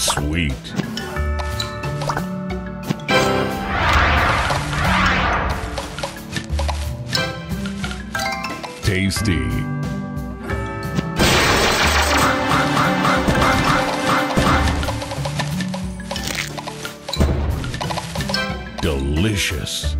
Sweet. Tasty. Delicious.